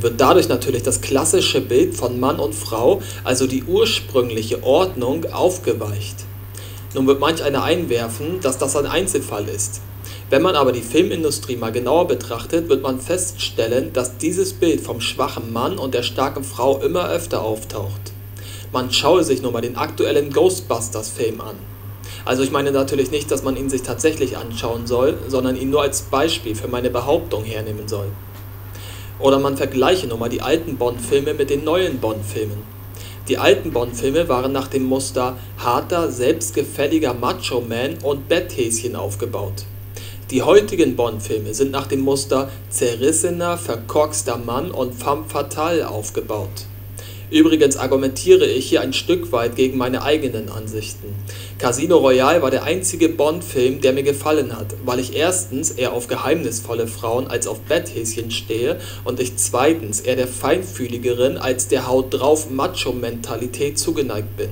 wird dadurch natürlich das klassische Bild von Mann und Frau, also die ursprüngliche Ordnung, aufgeweicht. Nun wird manch einer einwerfen, dass das ein Einzelfall ist. Wenn man aber die Filmindustrie mal genauer betrachtet, wird man feststellen, dass dieses Bild vom schwachen Mann und der starken Frau immer öfter auftaucht. Man schaue sich nur mal den aktuellen Ghostbusters-Film an. Also ich meine natürlich nicht, dass man ihn sich tatsächlich anschauen soll, sondern ihn nur als Beispiel für meine Behauptung hernehmen soll. Oder man vergleiche nur mal die alten Bond-Filme mit den neuen Bond-Filmen. Die alten Bond-Filme waren nach dem Muster harter, selbstgefälliger Macho-Man und Betthäschen aufgebaut. Die heutigen Bond-Filme sind nach dem Muster zerrissener, verkorkster Mann und femme fatale aufgebaut. Übrigens argumentiere ich hier ein Stück weit gegen meine eigenen Ansichten. Casino Royale war der einzige Bond-Film, der mir gefallen hat, weil ich erstens eher auf geheimnisvolle Frauen als auf Betthäschen stehe und ich zweitens eher der feinfühligeren als der Haut drauf Macho-Mentalität zugeneigt bin.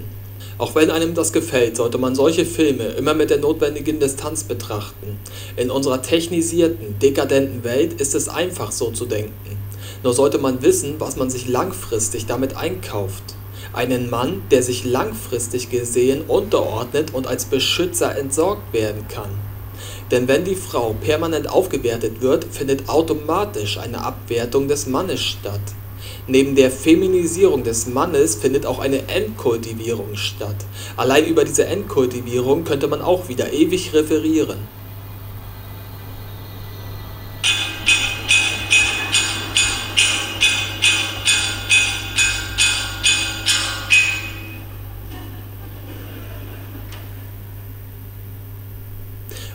Auch wenn einem das gefällt, sollte man solche Filme immer mit der notwendigen Distanz betrachten. In unserer technisierten, dekadenten Welt ist es einfach so zu denken. Nur sollte man wissen, was man sich langfristig damit einkauft. Einen Mann, der sich langfristig gesehen unterordnet und als Beschützer entsorgt werden kann. Denn wenn die Frau permanent aufgewertet wird, findet automatisch eine Abwertung des Mannes statt. Neben der Feminisierung des Mannes findet auch eine Entkultivierung statt. Allein über diese Entkultivierung könnte man auch wieder ewig referieren.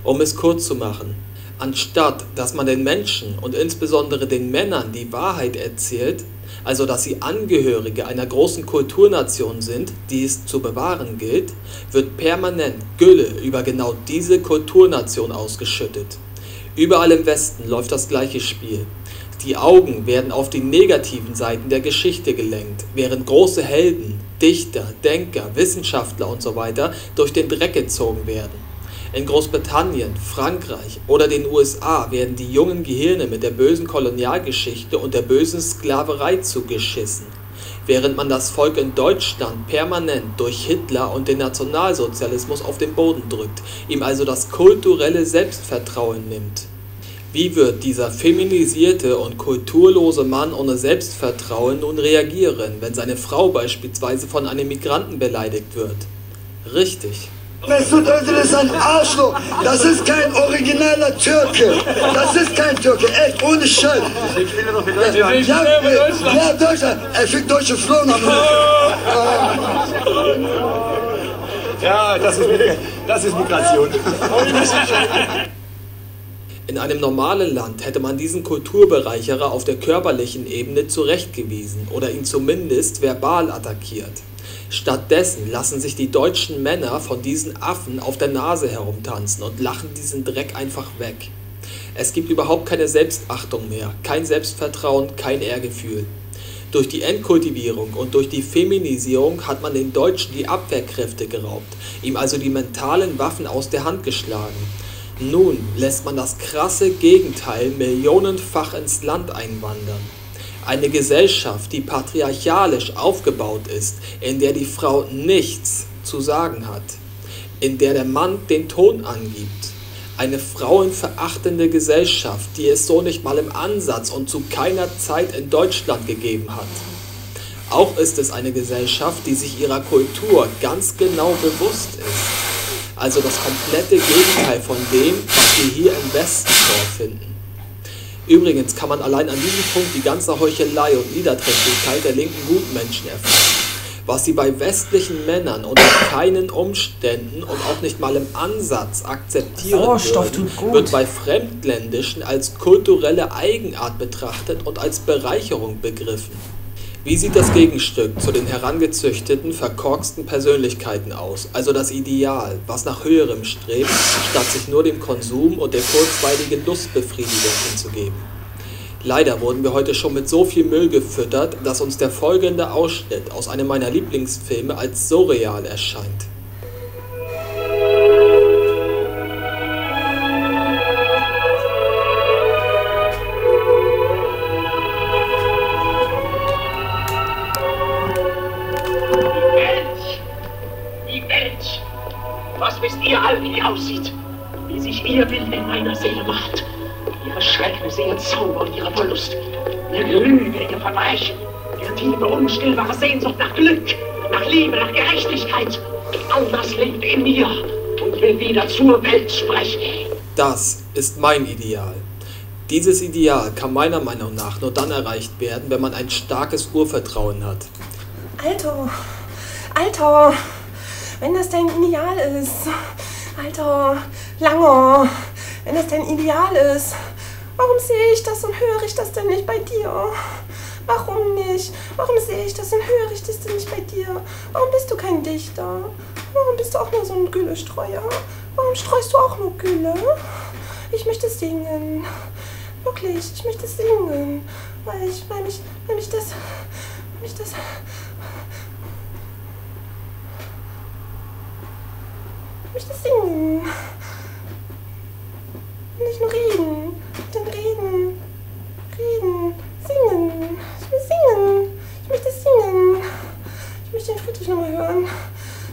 Um es kurz zu machen, anstatt dass man den Menschen und insbesondere den Männern die Wahrheit erzählt, also dass sie Angehörige einer großen Kulturnation sind, die es zu bewahren gilt, wird permanent Gülle über genau diese Kulturnation ausgeschüttet. Überall im Westen läuft das gleiche Spiel. Die Augen werden auf die negativen Seiten der Geschichte gelenkt, während große Helden, Dichter, Denker, Wissenschaftler usw. So durch den Dreck gezogen werden. In Großbritannien, Frankreich oder den USA werden die jungen Gehirne mit der bösen Kolonialgeschichte und der bösen Sklaverei zugeschissen, während man das Volk in Deutschland permanent durch Hitler und den Nationalsozialismus auf den Boden drückt, ihm also das kulturelle Selbstvertrauen nimmt. Wie wird dieser feminisierte und kulturlose Mann ohne Selbstvertrauen nun reagieren, wenn seine Frau beispielsweise von einem Migranten beleidigt wird? Richtig. Mesut Özil ist ein Arschloch. Das ist kein originaler Türke. Das ist kein Türke. Echt, ohne Scheiß. Ja, ja, ja, Deutschland. Er fickt deutsche Frauen am Ja, das ist, das ist Migration. In einem normalen Land hätte man diesen Kulturbereicherer auf der körperlichen Ebene zurechtgewiesen oder ihn zumindest verbal attackiert. Stattdessen lassen sich die deutschen Männer von diesen Affen auf der Nase herumtanzen und lachen diesen Dreck einfach weg. Es gibt überhaupt keine Selbstachtung mehr, kein Selbstvertrauen, kein Ehrgefühl. Durch die Entkultivierung und durch die Feminisierung hat man den Deutschen die Abwehrkräfte geraubt, ihm also die mentalen Waffen aus der Hand geschlagen. Nun lässt man das krasse Gegenteil millionenfach ins Land einwandern. Eine Gesellschaft, die patriarchalisch aufgebaut ist, in der die Frau nichts zu sagen hat, in der der Mann den Ton angibt. Eine frauenverachtende Gesellschaft, die es so nicht mal im Ansatz und zu keiner Zeit in Deutschland gegeben hat. Auch ist es eine Gesellschaft, die sich ihrer Kultur ganz genau bewusst ist. Also das komplette Gegenteil von dem, was wir hier im Westen vorfinden. Übrigens kann man allein an diesem Punkt die ganze Heuchelei und Niederträchtigkeit der linken Gutmenschen erfahren. Was sie bei westlichen Männern unter keinen Umständen und auch nicht mal im Ansatz akzeptieren würden, wird bei Fremdländischen als kulturelle Eigenart betrachtet und als Bereicherung begriffen. Wie sieht das Gegenstück zu den herangezüchteten, verkorksten Persönlichkeiten aus, also das Ideal, was nach Höherem strebt, statt sich nur dem Konsum und der kurzweiligen Lustbefriedigung hinzugeben? Leider wurden wir heute schon mit so viel Müll gefüttert, dass uns der folgende Ausschnitt aus einem meiner Lieblingsfilme als surreal erscheint. Ideal, wie die aussieht. Wie sich ihr Bild in meiner Seele macht. Ihre Schrecknisse, ihr Zauber und ihre Verlust. Ihre Lüge, ihr Verbrechen. Ihre tiefe, unstillbare Sehnsucht nach Glück, nach Liebe, nach Gerechtigkeit. All das lebt in mir und will wieder zur Welt sprechen. Das ist mein Ideal. Dieses Ideal kann meiner Meinung nach nur dann erreicht werden, wenn man ein starkes Urvertrauen hat. Alter, Alter, wenn das dein Ideal ist, Alter, Langer, wenn das dein Ideal ist, warum sehe ich das und höre ich das denn nicht bei dir? Warum nicht? Warum sehe ich das und höre ich das denn nicht bei dir? Warum bist du kein Dichter? Warum bist du auch nur so ein Güllestreuer? Warum streust du auch nur Gülle? Ich möchte singen. Wirklich, ich möchte singen. Weil ich, weil mich, weil mich das, weil mich das. Ich möchte singen. Nicht nur reden. Denn reden. Reden. Singen. Ich will singen. Ich möchte singen. Ich möchte den Friedrich nochmal hören.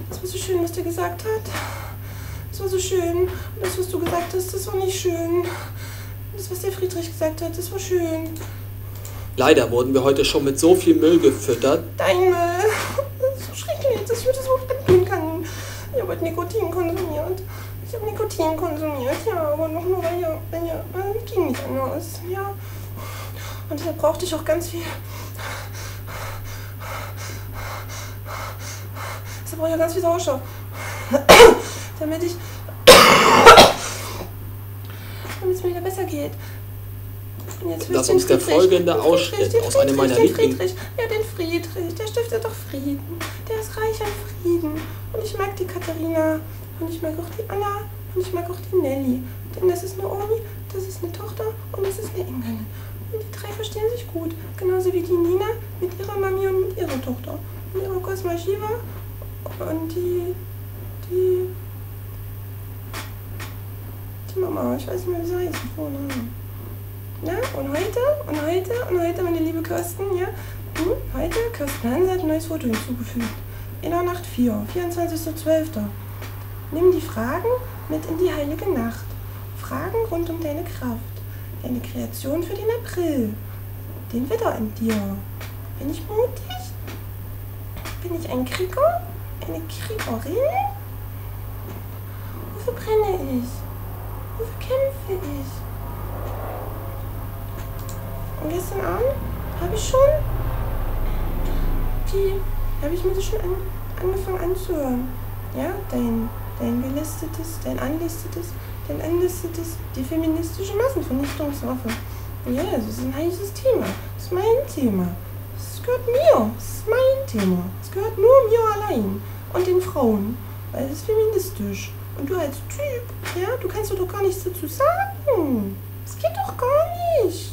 Das war so schön, was der gesagt hat. Das war so schön. Und das, was du gesagt hast, das war nicht schön. Das, was der Friedrich gesagt hat, das war schön. Leider wurden wir heute schon mit so viel Müll gefüttert. Dein Müll. Das ist so schrecklich, ich das antun kann. Habe heute Nikotin konsumiert. Ich habe Nikotin konsumiert, ja, aber noch nur, weil ja, weil ja, äh, ging nicht anders, ja. Und deshalb brauchte ich auch ganz viel. Deshalb brauche ich auch ganz viel Sauerstoff. Damit ich. Damit es mir wieder besser geht. Den uns der folgende Friedrich, Ausschnitt aus einem meiner Lieblings- Ja, den Friedrich, der stiftet doch Frieden. Der ist reich an Frieden. Und ich mag die Katharina. Und ich mag auch die Anna. Und ich mag auch die Nelly. Denn das ist eine Omi, das ist eine Tochter und das ist eine Enkelin. Und die drei verstehen sich gut. Genauso wie die Nina mit ihrer Mami und mit ihrer Tochter. Und ihrer Cosma Shiva und die. die. die Mama. Ich weiß nicht mehr, wie sie heißt. Ja, und heute, und heute, und heute, meine liebe Kirsten, ja, hm, heute, Kirsten Hanse hat ein neues Foto hinzugefügt. In der Nacht 4, 24.12. Nimm die Fragen mit in die heilige Nacht. Fragen rund um deine Kraft. Deine Kreation für den April. Den Widder in dir. Bin ich mutig? Bin ich ein Krieger? Eine Kriegerin? Wofür brenne ich? Wofür kämpfe ich? Gestern Abend habe ich schon die, habe ich mir das schon an, angefangen anzuhören. Ja, dein, dein gelistetes, dein anlistetes, dein anlistetes, die feministische Massenvernichtungswaffe. Ja, das ist ein heißes Thema. Das ist mein Thema. Das gehört mir. Das ist mein Thema. Es gehört nur mir allein und den Frauen. Weil es ist feministisch. Und du als Typ, ja, du kannst doch gar nichts dazu sagen. Das geht doch gar nicht.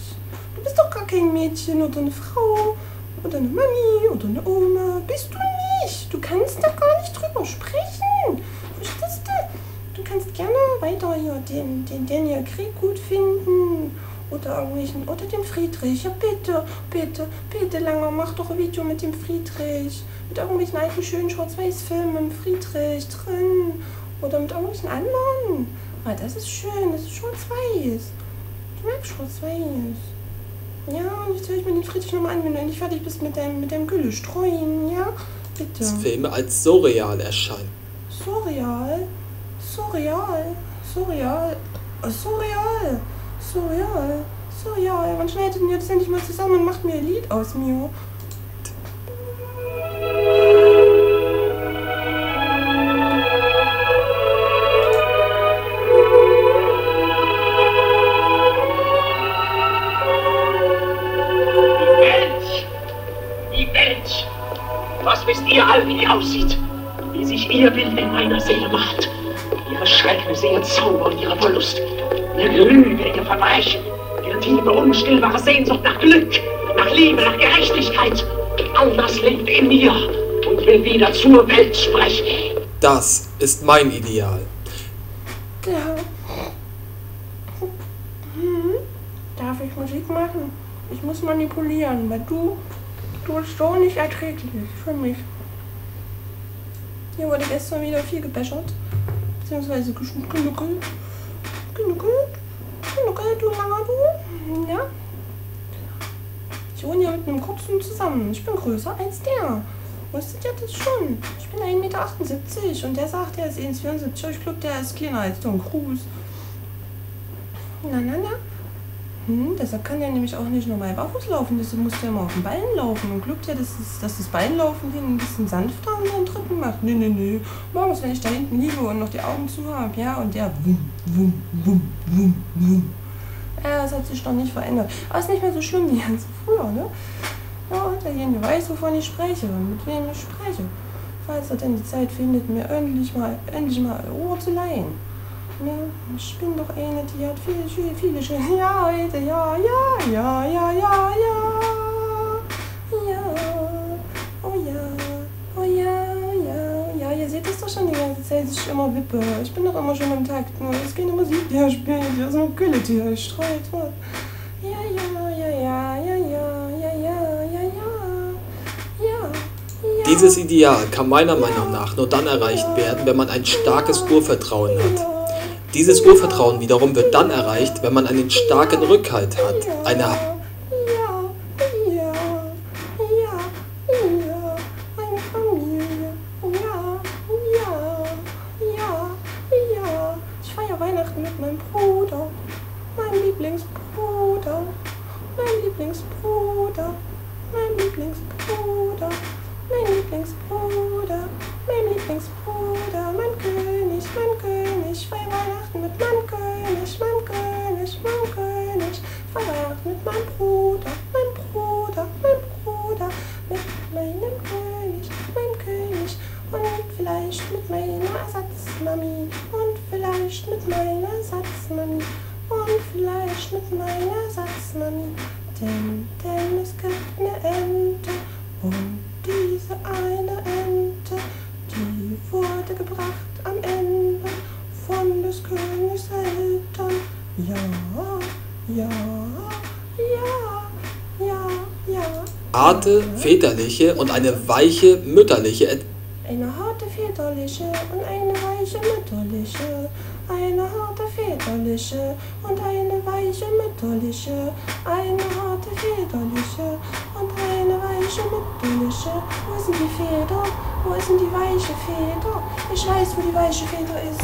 Du bist doch gar kein Mädchen oder eine Frau oder eine Mami oder eine Oma. Bist du nicht. Du kannst da gar nicht drüber sprechen. Verstehst du? Du kannst gerne weiter hier den, den Daniel Krieg gut finden. Oder irgendwelchen, oder den Friedrich. Ja, bitte, bitte, bitte, Langer, mach doch ein Video mit dem Friedrich. Mit irgendwelchen alten, schönen Schwarz-Weiß-Filmen mit dem Friedrich drin. Oder mit irgendwelchen anderen. Ah, das ist schön, das ist schwarz-weiß. Ich mag schwarz-weiß. Ja, und jetzt höre ich mir den Friedrich nochmal an, wenn du endlich fertig bist mit deinem, mit deinem Gülle streuen, ja? Bitte. dass Filme als surreal erscheinen. Surreal. Surreal. Surreal. Äh, Surreal. Surreal. Surreal. Wann schneidet denn ihr das endlich mal zusammen und macht mir ein Lied aus mir? Sehnsucht nach Glück, nach Liebe, nach Gerechtigkeit. All das lebt in mir und will wieder zur Welt sprechen. Das ist mein Ideal. Ja. Hm. Darf ich Musik machen? Ich muss manipulieren, weil du, du bist so nicht erträglich für mich. Hier wurde gestern wieder viel gebäschert. beziehungsweise geknuckelt. Geknuckelt. Geknuckelt, du langer du. Ja. Ich wohne ja mit einem Kurzen zusammen. Ich bin größer als der. Wusstet ihr das schon? Ich bin 1,78 Meter und der sagt, er ist 1,74 Ich glaube, der ist kleiner als Tom Cruise. Na, na, na. Hm, deshalb kann der nämlich auch nicht normal barfuß laufen, deshalb muss der immer auf den Beinen laufen und glaubt ja, dass das, dass das Beinlaufen hier ein bisschen sanfter an seinen Dritten macht. Nee, nee, nee. Morgens, wenn ich da hinten liege und noch die Augen zu habe, ja, und der wum, wum, wum, wum, wum. Ja, das hat sich doch nicht verändert. Aber ist nicht mehr so schlimm wie ganz früher, ne? Ja, derjenige weiß, wovon ich spreche und mit wem ich spreche. Falls er denn die Zeit findet, mir endlich mal, endlich mal Ohr zu leihen. Ne? Ich bin doch eine, die hat viele, viele, schöne Ja, heute, ja, ja, ja, ja, ja. Ja, schon die ganze Zeit, dass ich immer wippe. Ich bin doch immer schon im Takt. Nur ist keine Musik, die er spielt. Hier ist nur Gülle, die er streut. Ja, ja, ja, ja, ja, ja, ja, ja, ja, ja. Ja. Dieses Ideal kann meiner Meinung nach nur dann erreicht werden, wenn man ein starkes Urvertrauen hat. Dieses Urvertrauen wiederum wird dann erreicht, wenn man einen starken Rückhalt hat, eine Ja, ja, ja, ja, eine Familie. Ja, ja, ja, ja. Ich feiere Weihnachten mit meinem Bruder, meinem Lieblingsbruder, meinem Lieblingsbruder, meinem Lieblingsbruder, mein Lieblingsbruder, mein Lieblingsbruder, mein König, mein König. Ich feiere Weihnachten mit meinem König, meinem König, meinem König. Ich feiere Weihnachten mit meinem Bruder, meinem Bruder, meinem Bruder, mit meinem König, meinem König. Und vielleicht mit meiner Ersatzmami. Und vielleicht mit meiner Ersatzmami. Und vielleicht mit meiner Ersatzmami. Denn, denn es gibt eine Ente. Und diese eine Ente, die wurde gebracht am Ende von des Königs Eltern. Ja, ja, ja, ja, ja. Harte väterliche und eine weiche mütterliche Et- Eine harte väterliche und eine weiche mütterliche. Eine harte väterliche und eine weiche mütterliche. Eine harte väterliche und eine weiche mütterliche. Wo denn die Feder? Wo denn die weiche Feder? Ich weiß, wo die weiche Feder ist.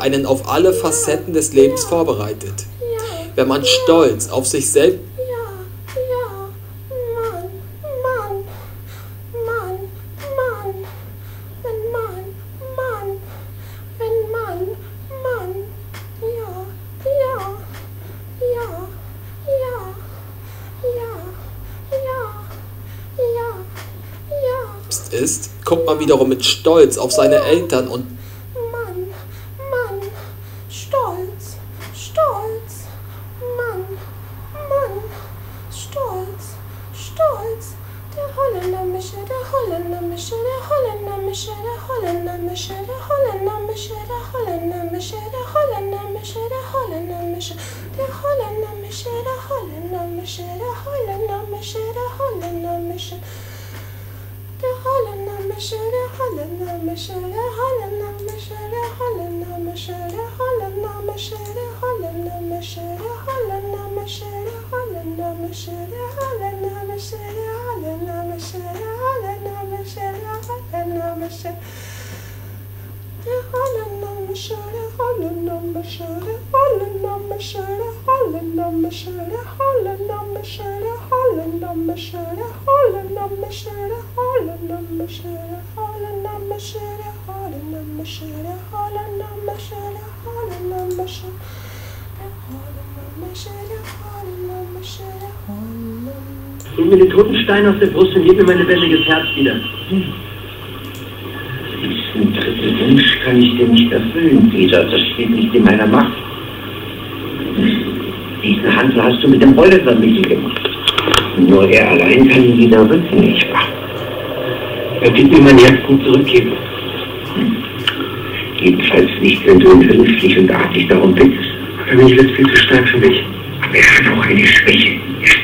einen auf alle Facetten des Lebens vorbereitet. Wenn man stolz auf sich selbst ist, kommt man wiederum mit Stolz auf seine Eltern und حالم نمیشه حالم نمیشه حالم نمیشه حالم نمیشه حالم نمیشه حالم نمیشه حالم نمیشه حالم نمیشه حالم نمیشه حالم نمیشه نمیشه حالم نمیشه نمیشه حالم نمیشه نمیشه حالم نمیشه نمیشه حالم نمیشه نمیشه حالم نمیشه نمیشه Holding on my shoulder, holding on my shoulder, holding on my shoulder. Nimm mir den Totensteinen aus der Brust und gib mir mein lebendiges Herz wieder. Hm. Diesen dritten Wunsch kann ich dir nicht erfüllen, Peter. Das steht nicht in meiner Macht. Diesen Handel hast du mit dem Beutelvermittler gemacht. Nur er allein kann ihn wieder rückgängig machen. Er wird mir mein Herz gut zurückgeben. Hm. Jedenfalls nicht, wenn du ihn vernünftig und artig darum bittest. Für mich wird es viel zu stark für mich. Aber er hat auch eine Schwäche. Er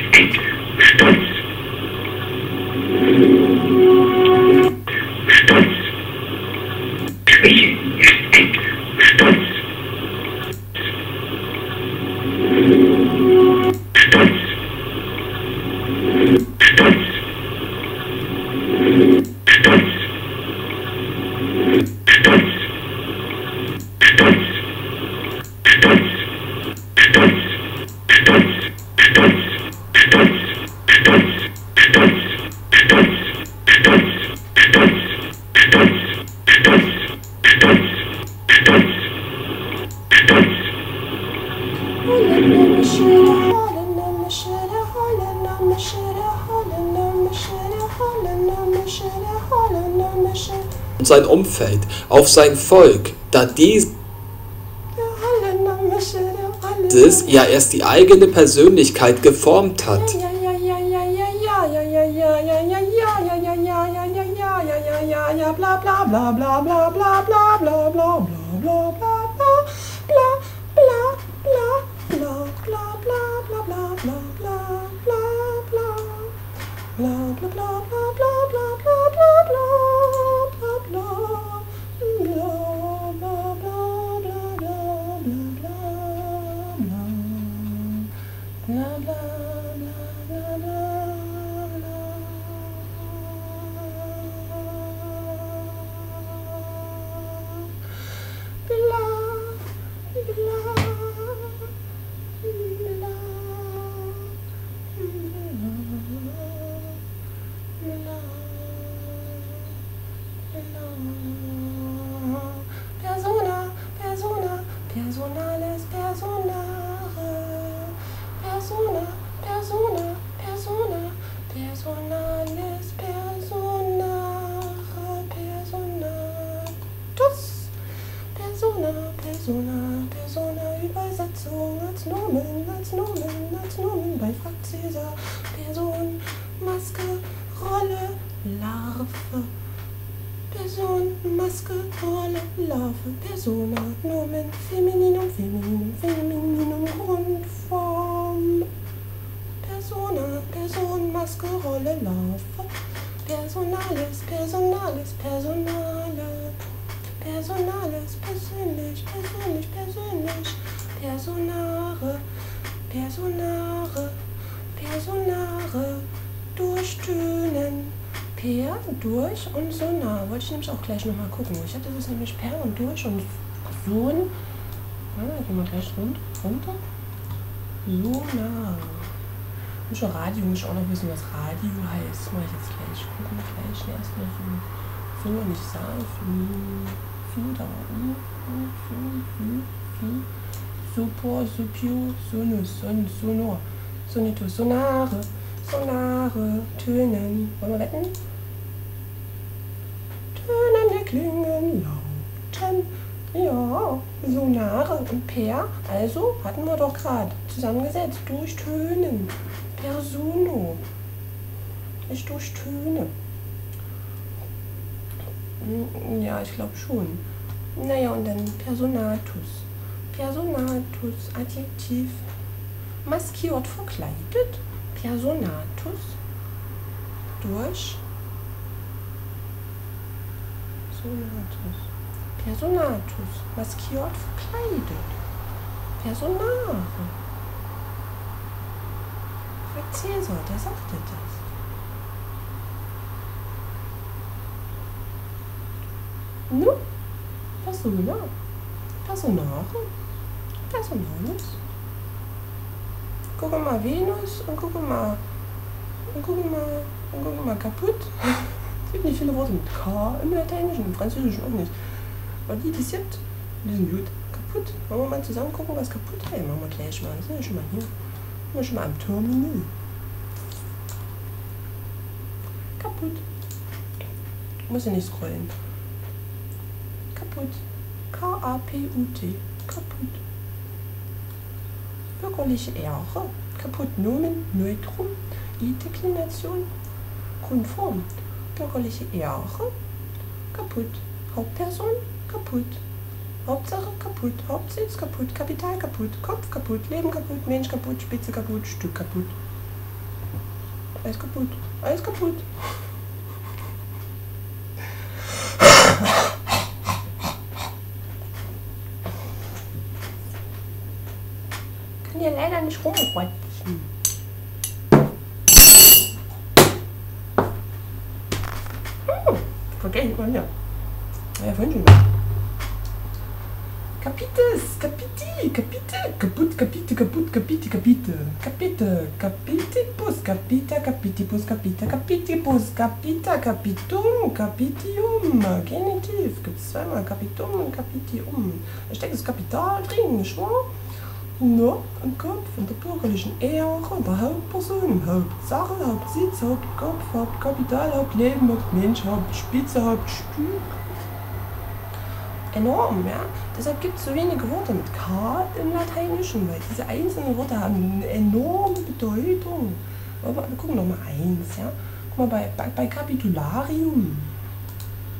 auf sein Volk, da dieses ja erst die eigene Persönlichkeit geformt hat. bla bla bla bla bla bla bla Person, Maske, Rolle, Larve, Persona, Nomen, Femininum, Femininum, Femininum, Grundform. Persona, Person, Maske, Rolle, Larve. Personales, Personales, Personale. Personales, persönlich, persönlich, persönlich. Personare, Personare, Personare. Durchtönen. Per, durch und sonar. Wollte ich nämlich auch gleich nochmal gucken. Ich hatte das nämlich per und durch und son. Ja, gehen wir gleich runter. runter. Sonar. Und schon Radio muss ich auch noch wissen, was Radio heißt. Mal ich jetzt gleich gucken. Gleich erstmal so. So, nicht sa. So. So, da. So, so, so, so. Super, supio, sonus, son, sonor. Sonitus, sonare. Sonare, Tönen. Wollen wir wetten? Tönen der Klingen lauten. Ja, Sonare und Per. Also hatten wir doch gerade zusammengesetzt. Durch Tönen. Persono. Nicht durch Töne. Hm, Ja, ich glaube schon. Naja, und dann Personatus. Personatus, Adjektiv. Maskiert verkleidet. Personatus durch Personatus. Personatus. Maskiert verkleidet. Personare. Frank Cäsar, der sagte das. Nu? Persona. Personare. Personalis. Gucke mal Venus und gucke mal. Und gucke mal. Und gucke mal kaputt. Es gibt nicht viele Worte mit K im Lateinischen, im Französischen auch nicht. Aber die, die es die sind gut. kaputt? Wollen wir mal zusammen gucken, was kaputt ist? Machen wir gleich mal. Ist ja schon mal hier. Sind wir schon mal am Terminal. Kaputt. Muss ich nicht scrollen. Kaputt. K-A-P-U-T. Kaputt. Bürgerliche Ehre. Kaputt. Nomen. Neutrum. I-Deklination. Konform. Bürgerliche Ehre. Kaputt. Hauptperson. Kaputt. Hauptsache kaputt, Hauptsitz kaputt, Kapital kaputt, Kopf kaputt, Leben kaputt, Mensch kaputt, Spitze kaputt, Stück kaputt. Alles kaputt, alles kaputt. Ja nicht rumrotzen. Hm, vergesse ich mal hier. Ja, vorhin schon mal. Kapites, Kapiti, Kapite, kaputt, Kapite, kaputt, Kapite, Kapite, Kapite, Kapitibus, Kapita, Kapitibus, Kapita, Kapitibus, Kapita, Kapitum, Kapitium, Genitiv, gibt es zweimal Kapitum und Kapitium. Da steckt das Kapital drin, nicht No, am Kopf, in der bürgerlichen Ehre, der Hauptperson, Hauptsache, Hauptsitz, Hauptkopf, Hauptkapital, Hauptleben, Hauptmensch, Hauptspitze, Hauptstück enorm. Ja? Deshalb gibt es so wenige Worte mit K im Lateinischen, weil diese einzelnen Worte haben eine enorme Bedeutung. Aber wir gucken nochmal eins. Ja? Guck mal, bei, bei, bei Kapitularium,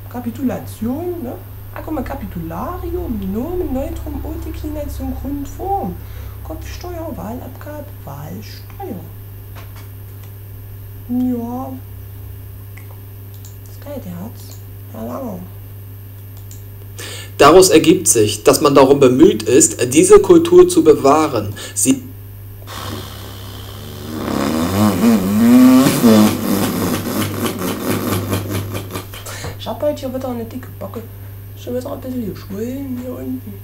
Kapitulation, ne? Ah, guck mal, Kapitularium, Nomen, Neutrum, O-Deklination, Grundform. Kopfsteuer, Wahlabgabe, Wahlsteuer. Ja. Das kalte Herz. Herr Langer. Daraus ergibt sich, dass man darum bemüht ist, diese Kultur zu bewahren. Sie Ich habe heute hier wieder eine dicke Backe. Schon wieder ein bisschen geschwollen hier unten.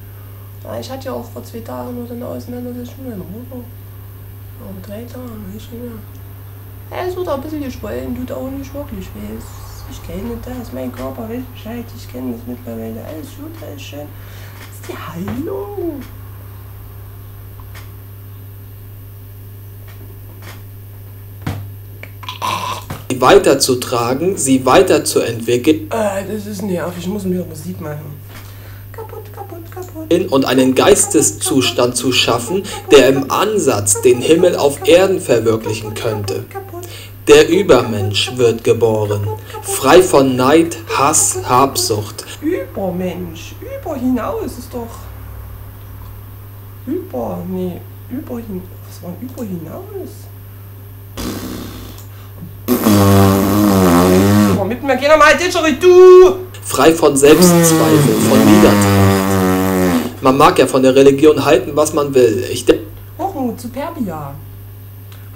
Ja, ich hatte ja auch vor zwei Tagen noch eine Auseinandersetzung mit dem Ruder. Aber drei ich nicht mehr. Es wird auch ein bisschen geschwollen, tut auch nicht wirklich weh. Ich kenne das, mein Körper weiß Bescheid, ich kenne das mittlerweile. Alles gut, alles schön. Das ist die Heilung. Sie weiterzutragen, sie weiterzuentwickeln Äh, das ist nervig, ich muss wieder Musik machen. Kaputt, kaputt, kaputt. und einen Geisteszustand zu schaffen, der im Ansatz den Himmel auf Erden verwirklichen könnte. Der Übermensch wird geboren, frei von Neid, Hass, Habsucht. Übermensch. Über hinaus ist doch. Über. Nee. Über hin. Was war denn über hinaus? Mir, geh noch mal Ditchery, du! frei von Selbstzweifel, von Niedertracht. Man mag ja von der Religion halten, was man will. Ich denke, Hochmut, Superbia.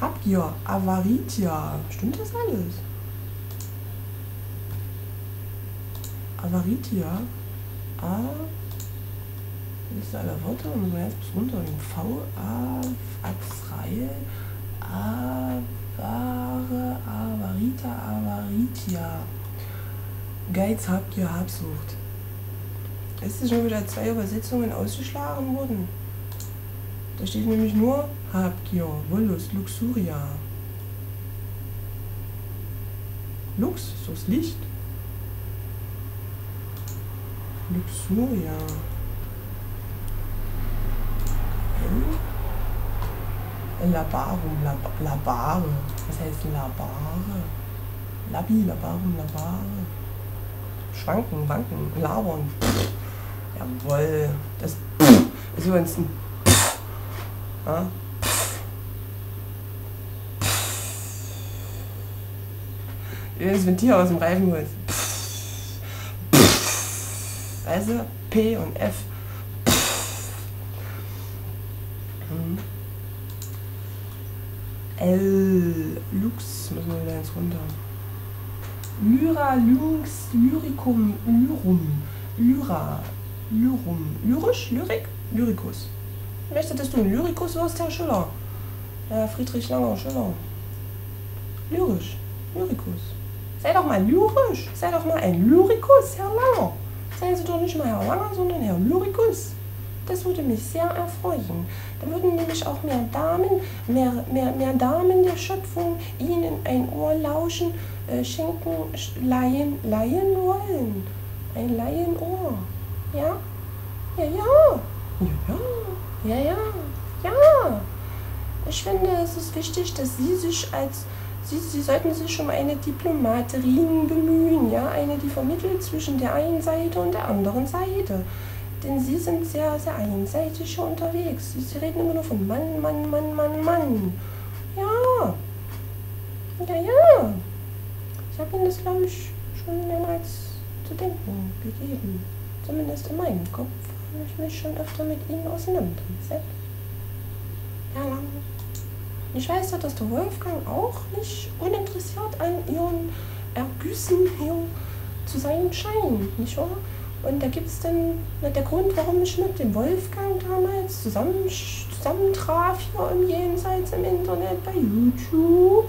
Habgier, Avaritia. Stimmt das alles? Avaritia. A. Liste aller Worte und jetzt bis runter. V. A. Axrael. Avare. Avarita. Avaritia. Geiz, Habgier, Habsucht. Ist es schon wieder zwei Übersetzungen ausgeschlagen worden? Da steht nämlich nur Habgier, Wollust, Luxuria. Lux, ist das Licht? Luxuria. El Labarum, Lab Labare. Was heißt Labare? Labi, Labarum, Labare. Schwanken, wanken, labern. Jawohl. Das ist übrigens ein ja. Das Ventil aus dem Reifen holst. Also P und F. Hm. L. Lux. Müssen wir wieder eins runter. Lyra, Lynx, Lyricum, Lyrum. Lyra. Lyrum. Lyrisch? Lyrik? Lyricus. Ich möchte, dass du ein Lyrikus wirst, Herr Schiller. Herr Friedrich Langer Schiller. Lyrisch. Lyrikus. Sei doch mal lyrisch. Sei doch mal ein Lyrikus, Herr Langer. Seien Sie doch nicht mal Herr Langer, sondern Herr Lyrikus. Das würde mich sehr erfreuen. Da würden nämlich auch mehr Damen, mehr, mehr, mehr Damen der Schöpfung ihnen ein Ohr lauschen, äh, schenken, leihen, leihen wollen. Ein Laienohr. Ja? Ja, ja. Ja, ja. Ja, ja. Ja. Ich finde, es ist wichtig, dass Sie sich als Sie, Sie sollten sich um eine Diplomaterin bemühen, ja, eine, die vermittelt zwischen der einen Seite und der anderen Seite. Denn Sie sind sehr, sehr einseitig unterwegs. Sie reden immer nur von Mann, Mann, Mann, Mann, Mann. Ja. Ja, ja. Ich habe Ihnen das, glaube ich, schon mehrmals zu denken gegeben. Zumindest in meinem Kopf habe ich mich schon öfter mit Ihnen auseinandergesetzt. Ja, lang. Ich weiß ja, dass der Wolfgang auch nicht uninteressiert an ihren Ergüssen hier zu sein scheint, nicht wahr? Und da gibt es dann na, der Grund, warum ich mit dem Wolfgang damals zusammen, zusammentraf hier im Jenseits im Internet bei YouTube.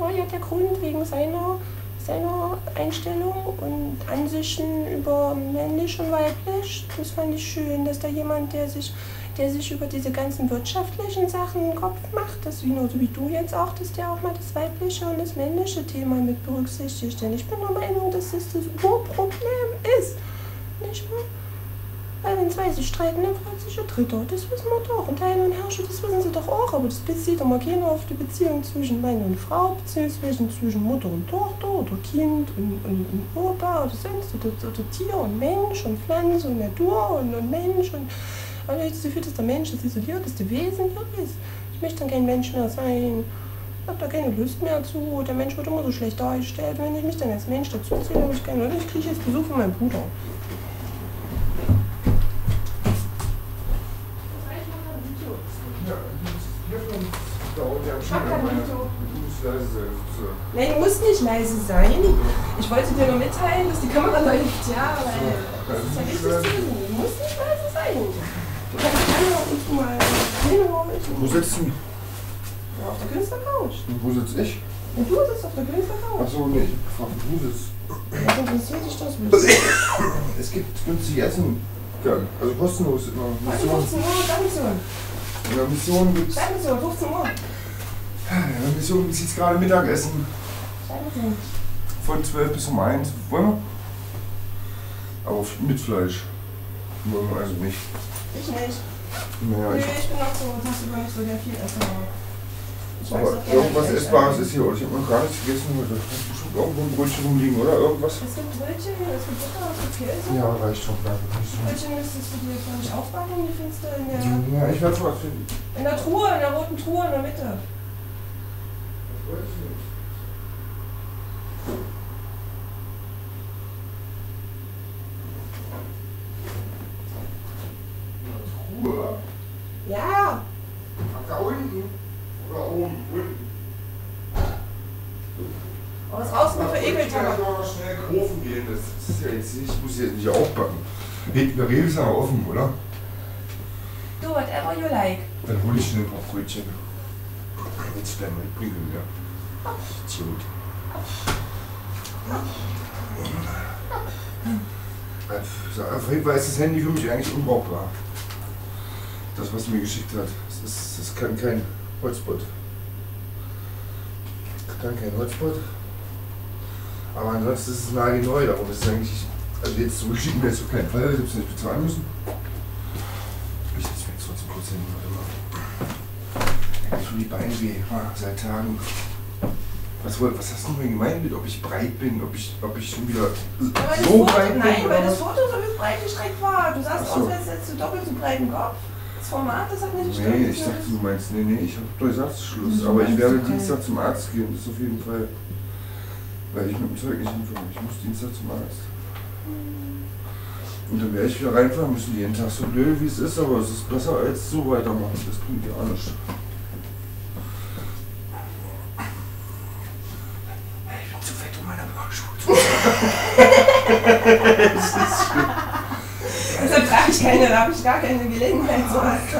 War ja der Grund wegen seiner, seiner Einstellung und Ansichten über männlich und weiblich. Das fand ich schön, dass da jemand, der sich der sich über diese ganzen wirtschaftlichen Sachen einen Kopf macht, das genauso wie du jetzt auch, dass der auch mal das weibliche und das männliche Thema mit berücksichtigt. Denn ich bin der Meinung, dass das das Urproblem ist. Nicht wahr? Weil wenn zwei sich streiten, dann freut sich der Dritte. Das wissen wir doch. Und Teil und Herrscher, das wissen sie doch auch. Aber das bezieht immer keiner auf die Beziehung zwischen Mann und Frau, beziehungsweise zwischen Mutter und Tochter oder Kind und, und, und Opa oder sonst oder, oder Tier und Mensch und Pflanze und Natur und, und Mensch und weil ich das Gefühl, dass der Mensch das isolierteste Wesen hier ist. Ich möchte dann kein Mensch mehr sein. Ich habe da keine Lust mehr zu. Der Mensch wird immer so schlecht dargestellt. Wenn ich mich dann als Mensch dazu zähle, habe ich keine Lust. Ich kriege jetzt Besuch von meinem Bruder. Nein, du musst nicht leise sein. Ich wollte dir nur mitteilen, dass die Kamera läuft. Ja, weil das ist ja wichtig zu wissen. Du musst nicht leise sein. Du kannst gerne und mal. Wo sitzt du? Ja, auf der Künstlercouch. Und wo sitz ich? Und du sitzt auf der Künstlercouch. Achso, nee, ich hab gefragt, wo du sitzt. Was interessiert dich das? Es gibt günstig Essen. Ja, also kostenlos Also Mission. 15 Uhr, Dankeschön. In der Mission gibt's. Dankeschön, 15 Uhr. In der Mission gibt's jetzt gerade Mittagessen. Von 12 bis um 1. Wollen wir? Aber mit Fleisch. Wollen wir also nicht. Ich nicht. Naja, Nee, ich, ich bin auch so tagsüber nicht so der viel Esser. Ich weiß aber irgendwas Essbares essen. ist hier. Ich habe noch gar nichts gegessen heute. Hast bestimmt irgendwo ein Brötchen rumliegen, oder? Irgendwas? Es gibt Brötchen, es gibt Butter, es gibt Käse. Ja, reicht schon. Danke. Brötchen müsstest du dir, glaube ich, aufbacken. Die findest du in der, Ja, ich werde was finden. in der Truhe, in der roten Truhe in der Mitte. Ruhe. Ja, Da unten. Oder oben. Unten. aber es raus noch für Ich kann noch schnell kaufen gehen. Das ist ja jetzt nicht, ich muss jetzt nicht aufbacken. Hinten der Rewe ist ja offen, oder? Du, whatever you like. Dann hole ich schnell ein paar Brötchen. Jetzt schnell mitbringen wieder. Idiot. Also, Auf jeden Fall ist das Handy für mich eigentlich unbrauchbar. Das, was mir geschickt hat. Das, ist, das kann kein Hotspot. Das kann kein Hotspot. Aber ansonsten ist es nagelneu. Darum ist es eigentlich. Also jetzt zurückschicken wir jetzt auf keinen Fall, weil wir es nicht bezahlen müssen. Ich setze mir jetzt trotzdem kurz hin. Warte mal. Ich tue die Beine weh. Seit Tagen. Was, was hast du denn gemeint mit, ob ich breit bin, ob ich, ob ich schon wieder Ja, so Foto, breit bin? nein, weil das? Foto so breit gestreckt war. Du sahst so. aus, als hättest du doppelt so breiten Kopf. Das Format, das hat nicht gestimmt. Nee, ich dachte, du meinst, nee, nee, ich habe Durchsatzschluss. Aber ich werde Dienstag zum Arzt gehen, das ist auf jeden Fall. Weil ich mit dem Zeug nicht hinkomme. Ich muss Dienstag zum Arzt. Und dann werde ich wieder reinfahren müssen, jeden Tag so blöd wie es ist, aber es ist besser als so weitermachen. Das bringt ja auch nichts. Ich bin zu fett, um meine Schuhe zu Deshalb trage ich keine, da habe ich gar keine Gelegenheit, sowas zu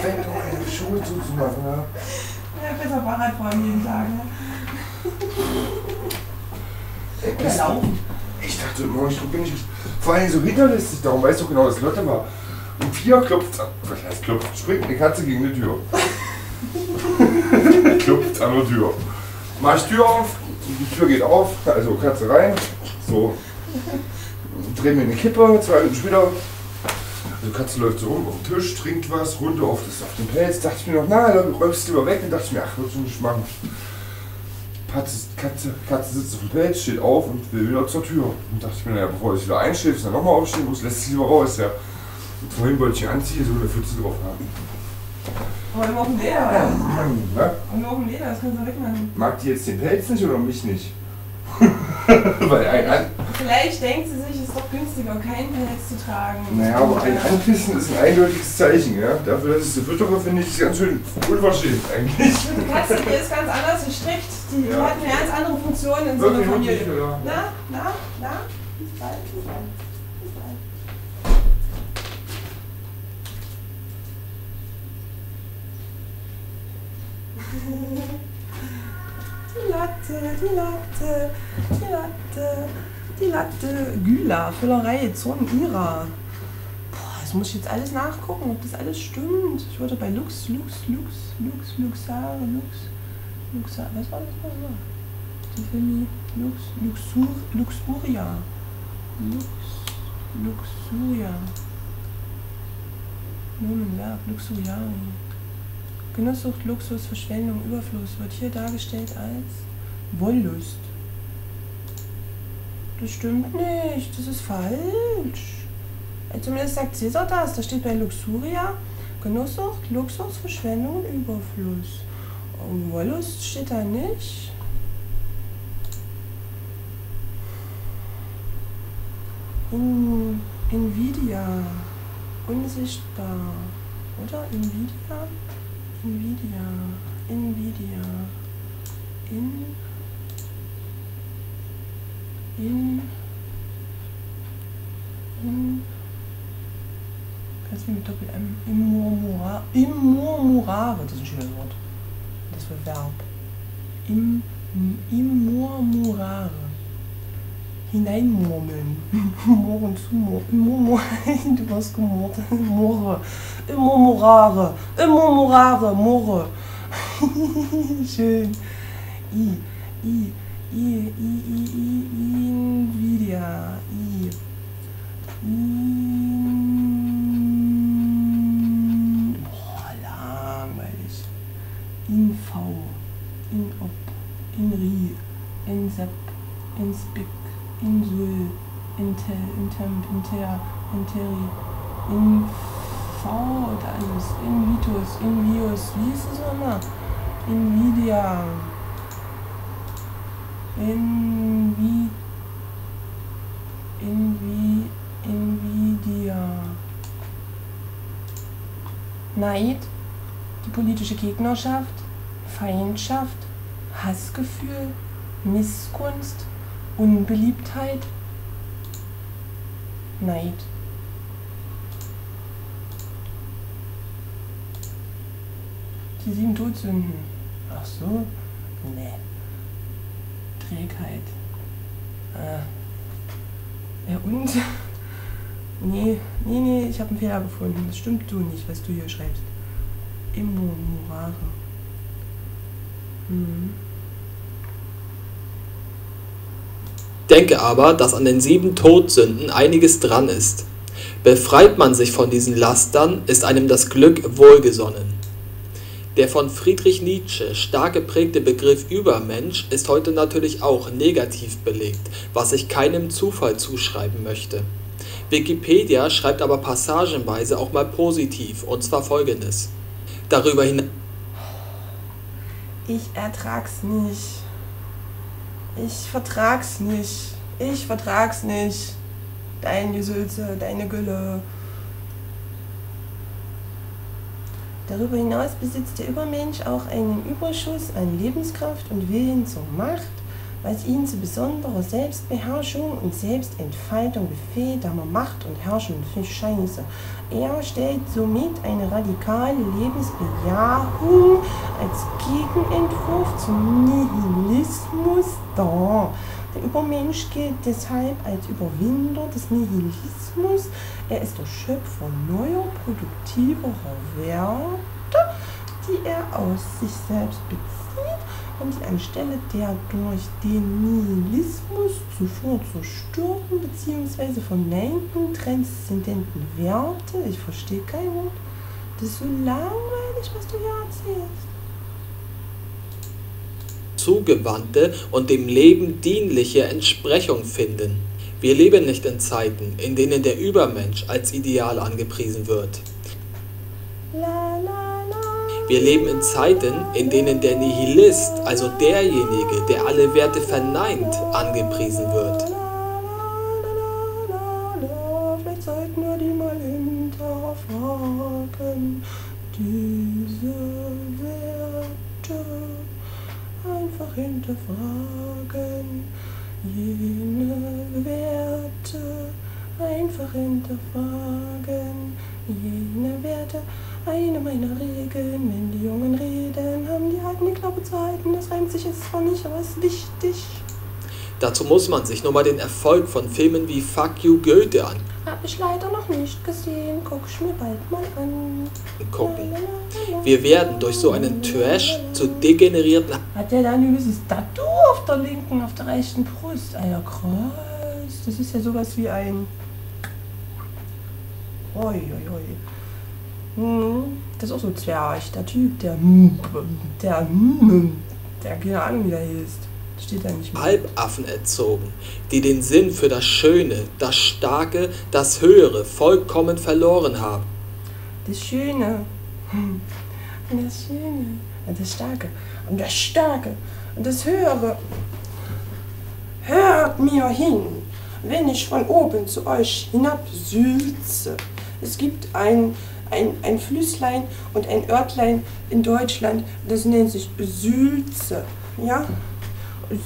fett, um meine Schuhe zuzumachen. Ja. Ja, besser Fahrrad fahren jeden Tag. Ne? Oder laufen. Ich dachte immer, ich bin nicht. Vor allem so hinterlistig, darum weißt du genau, dass Lotte war. Um vier klopft, was heißt klopft, springt eine Katze gegen die Tür. klopft an der Tür. Mach ich Tür auf, die Tür geht auf, also Katze rein, so, drehen wir eine Kippe, zwei Minuten später, also Katze läuft so rum auf den Tisch, trinkt was, runter auf, das, auf den Pelz, dachte ich mir noch, na, dann räumst du lieber weg, und dachte ich mir, ach, wird schon nicht machen. Katze, Katze, Katze sitzt auf dem Pelz, steht auf und will wieder zur Tür. Und dachte ich mir, naja, bevor ich wieder einschläfst, dann nochmal aufstehen muss, lässt sie lieber raus, ja. Und vorhin wollte ich ihn anziehen, so eine Pfütze drauf haben. Aber immer auf dem Leder. Na? Und nur auf dem Leder, das kannst du wegmachen. Mag die jetzt den Pelz nicht oder mich nicht? Weil ein, Vielleicht denkt sie sich, es ist doch günstiger, keinen Pelz zu tragen. naja, aber ein Anpissen ist ein eindeutiges Zeichen, ja. Dafür, dass ich sie füttere, finde ich es ganz schön unverschämt eigentlich. Die Katze, die ist ganz anders gestrickt. Die, die Ja. hat eine ganz andere Funktion in so einer Familie. wirklich, oder? Na, na, na? Bis bald, bis bald. Bis bald. Die Latte, die Latte, die Latte, die Latte. Güla, Füllerei, Zorn, Ira. Boah, das muss ich jetzt alles nachgucken, ob das alles stimmt. Ich wurde bei Lux, Lux, Lux, Lux, Luxare, Lux, Luxare, was war das nochmal? Tiffany, Lux, Luxur, Luxuria. Lux, Luxuria. Blumenwerk, Luxuriari. Genusssucht, Luxus, Verschwendung, Überfluss wird hier dargestellt als Wollust. Das stimmt nicht, das ist falsch. Also Zumindest sagt Cäsar das. Da steht bei Luxuria Genusssucht, Luxus, Verschwendung Überfluss. Und Wollust steht da nicht. In, Nvidia. Unsichtbar. Oder? Nvidia? Nvidia. Nvidia. In. In. In. Kannst du mit Doppel-M? Immurmura, immurmurare, das ist ein schönes Wort. Das Verb. Im, immurmurare. Hineinmurmeln. Mohren zu Murmur. Du hast gemurrt. Murre. Immurmurare. Immurmurare. Murre. Schön. I. I. I. I. I. I. Nvidia. I. In. Boah, langweilig. Inv. Inop. Inri. Insep. Inspic. Insul. Intel. Intemp. Inter. Interi. Inv. Da ist es. Invitus. Invius. Wie ist es nochmal? Nvidia. Invi. Invi. Nvidia. Neid, die politische Gegnerschaft, Feindschaft, Hassgefühl, Missgunst, Unbeliebtheit, Neid. Die sieben Todsünden. Ach so? Nee. Trägheit. Ah. Ja und? Nee, nee, nee, ich habe einen Fehler gefunden. Das stimmt du nicht, was du hier schreibst. Immorare. Mhm. Denke aber, dass an den sieben Todsünden einiges dran ist. Befreit man sich von diesen Lastern, ist einem das Glück wohlgesonnen. Der von Friedrich Nietzsche stark geprägte Begriff Übermensch ist heute natürlich auch negativ belegt, was ich keinem Zufall zuschreiben möchte. Wikipedia schreibt aber passagenweise auch mal positiv, und zwar folgendes. Darüber hinaus Ich ertrag's nicht. Ich vertrag's nicht. Ich vertrag's nicht. Dein Gesülze, deine Gülle. Darüber hinaus besitzt der Übermensch auch einen Überschuss an Lebenskraft und Willen zur Macht, was ihn zu besonderer Selbstbeherrschung und Selbstentfaltung befähigt, aber Macht und Herrschen für Scheiße. Er stellt somit eine radikale Lebensbejahung als Gegenentwurf zum Nihilismus dar. Der Übermensch gilt deshalb als Überwinder des Nihilismus. Er ist der Schöpfer neuer, produktiverer Werte, die er aus sich selbst bezieht und anstelle der durch den Nihilismus zuvor zerstörten bzw. verneinte transzendenten Werte, ich verstehe kein Wort, das ist so langweilig, was du hier erzählst. Zugewandte und dem Leben dienliche Entsprechung finden. Wir leben nicht in Zeiten, in denen der Übermensch als Ideal angepriesen wird. Wir leben in Zeiten, in denen der Nihilist, also derjenige, der alle Werte verneint, angepriesen wird. Diese Werte einfach hinterfragen, jene Werte einfach hinterfragen, jene Werte, eine meiner Regeln, wenn die Jungen reden, haben die Alten die Klappe zu halten, das reimt sich jetzt zwar nicht, aber ist wichtig. Dazu muss man sich nur mal den Erfolg von Filmen wie Fuck You Goethe Hab ich leider noch nicht gesehen, guck ich mir bald mal an. angucken. Wir werden durch so einen Trash zu degenerierten Hat der da ein gewisses Tattoo auf der linken, auf der rechten Brust? Ah ja, krass. Das ist ja sowas wie ein. Oi, oi, oi. Hm, das ist auch so Zwerg, der Typ, der. Der. Der, keine Ahnung, wie der hieß. Steht da nicht mehr. Halbaffen erzogen, die den Sinn für das Schöne, das Starke, das Höhere vollkommen verloren haben. Das Schöne. Hm. Und das Schöne. Und das Starke. Und das Starke. Und das Höhere. Hört mir hin, wenn ich von oben zu euch hinab sülze. Es gibt ein, ein, ein Flüsslein und ein Örtlein in Deutschland, das nennt sich Sülze. Ja?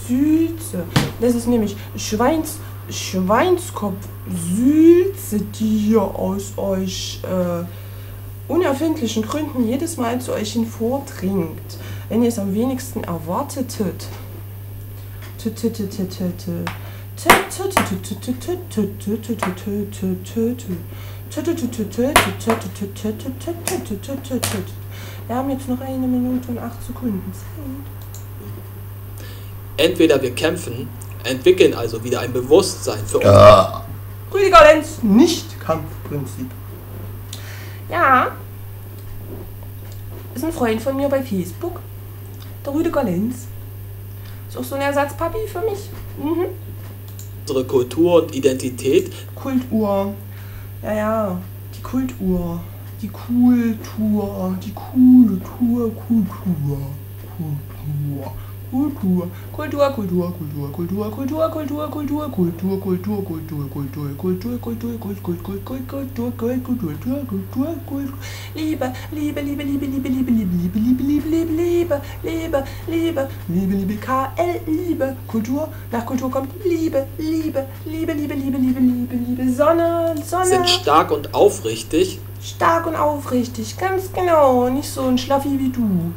Sülze. Das ist nämlich Schweins, Schweinskopf Sülze, die hier aus euch äh, unerfindlichen Gründen jedes Mal zu euch hinvordringt, wenn ihr es am wenigsten erwartetet. Wir haben jetzt noch eine Minute und acht Sekunden Zeit. Entweder wir kämpfen, entwickeln also wieder ein Bewusstsein für uns. Ja. Rüdiger Lenz, nicht Kampfprinzip. Ja. Ist ein Freund von mir bei Facebook. Der Rüdiger Lenz. Ist auch so ein Ersatzpapi für mich. Mhm. unsere Kultur und Identität Kultuhr. Ja, ja. Die Kultuhr. Die Kultur. Die coole Tour. Kultur. Kultur. Kultur. Kultur, Kultur, Kultur, Kultur, Kultur, Kultur, Kultur, Kultur, Kultur, Kultur, Kultur, Kultur, Kultur, Kultur, Kultur, Kultur, Kultur, Kultur, Kultur, Liebe, Liebe, Liebe, Liebe, Liebe, Liebe, Liebe, Liebe, Liebe, Liebe, Liebe, Liebe, Liebe, Liebe, Liebe, KL, Liebe, Kultur, nach Kultur kommt Liebe, Liebe, Liebe, Liebe, Liebe, Liebe, Liebe, Liebe, Sonne, Sonne. sind stark und aufrichtig Stark und aufrichtig, ganz genau, nicht so ein Schlaffi wie du.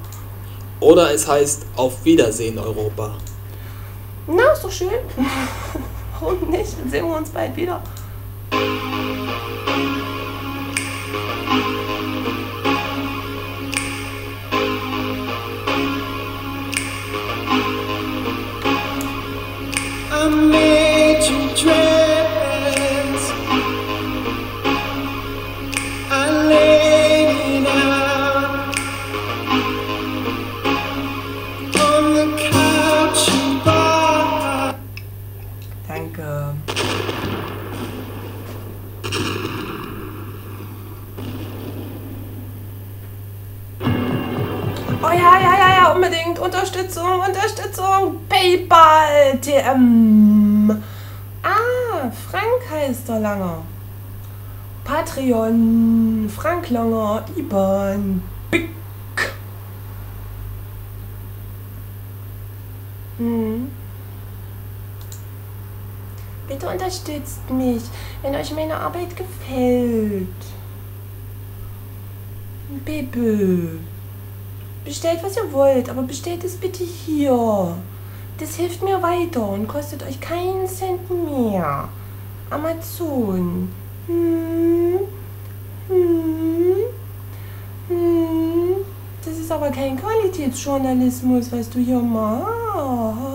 Oder es heißt Auf Wiedersehen Europa. Na, ist doch schön. Warum nicht? Dann sehen wir uns bald wieder. Unterstützung, Unterstützung. PayPal, TM. Ah, Frank heißt der Langer. Patreon, Frank Langer, IBAN, Big. Hm. Bitte unterstützt mich, wenn euch meine Arbeit gefällt. Bitte. Bestellt, was ihr wollt, aber bestellt es bitte hier. Das hilft mir weiter und kostet euch keinen Cent mehr. Amazon. Hm. Hm. Hm. Das ist aber kein Qualitätsjournalismus, was du hier machst.